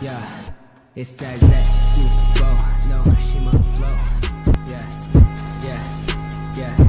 Yeah, it's that that Super Bowl. No, she my flow. Yeah, yeah, yeah.